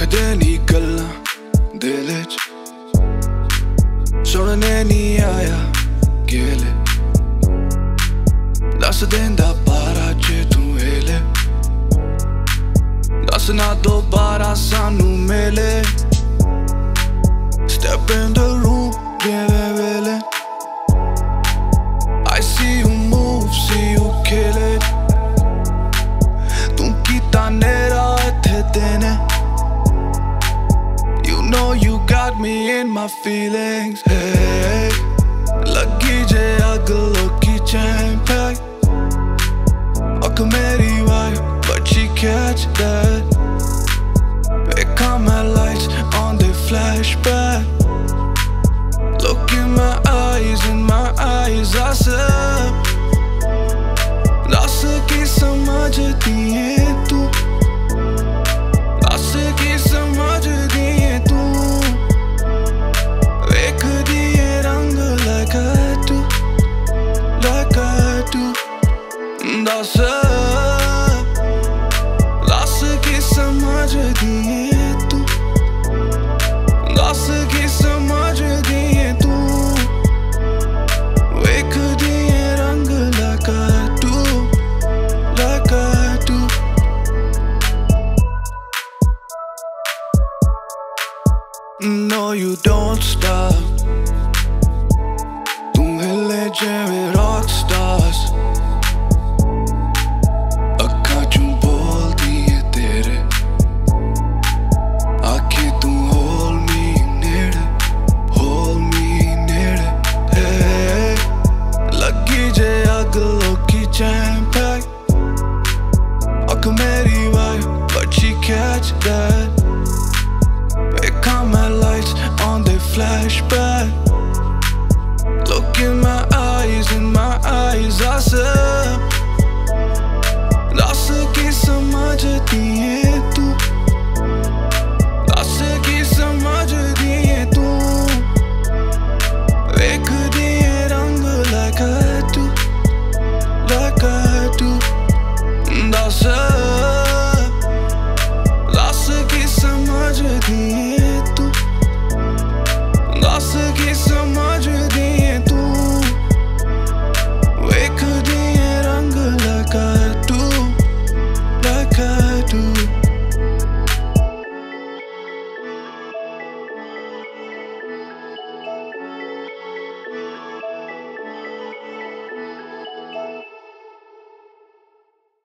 Cadeni galla Delic Sonra neni aya Gele Lasă de îndapara ce tu ele Lasă-n adobara sa numele. Step in the in my feelings. Hey, lucky J, lucky champ. Ako meri vibe, but she catch that. They on my lights on the flashback. Look in my eyes, in my eyes, I said. Nasıl ki samajh diye खुलासा लाश की समझ दिए तू लाश की समझ दिए तू वेख दिए रंग लगा तू लगा तू No, you don't stop. तुम हिले जैवे rock stars.